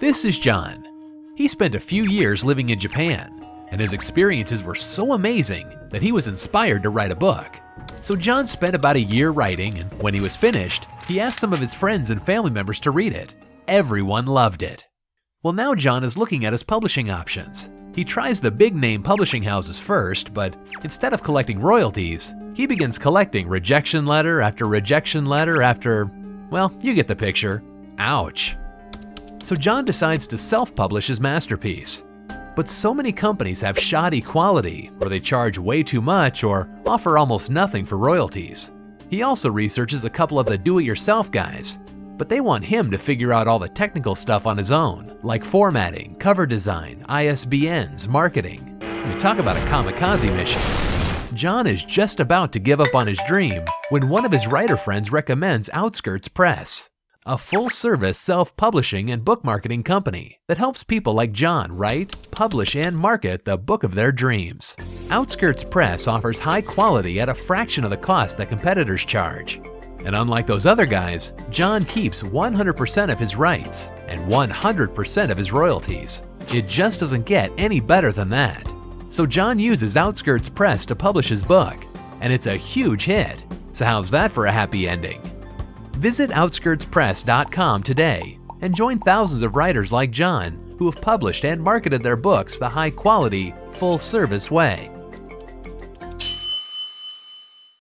This is John. He spent a few years living in Japan, and his experiences were so amazing that he was inspired to write a book. So John spent about a year writing, and when he was finished, he asked some of his friends and family members to read it. Everyone loved it. Well, now John is looking at his publishing options. He tries the big name publishing houses first, but instead of collecting royalties, he begins collecting rejection letter after rejection letter after, well, you get the picture. Ouch. So John decides to self publish his masterpiece. But so many companies have shoddy quality, or they charge way too much, or offer almost nothing for royalties. He also researches a couple of the do it yourself guys, but they want him to figure out all the technical stuff on his own, like formatting, cover design, ISBNs, marketing. I mean, talk about a kamikaze mission. John is just about to give up on his dream when one of his writer friends recommends Outskirts Press a full service self publishing and book marketing company that helps people like John write, publish, and market the book of their dreams. Outskirts Press offers high quality at a fraction of the cost that competitors charge. And unlike those other guys, John keeps 100% of his rights and 100% of his royalties. It just doesn't get any better than that. So John uses Outskirts Press to publish his book, and it's a huge hit. So how's that for a happy ending? Visit OutskirtsPress.com today and join thousands of writers like John who have published and marketed their books the high quality, full service way.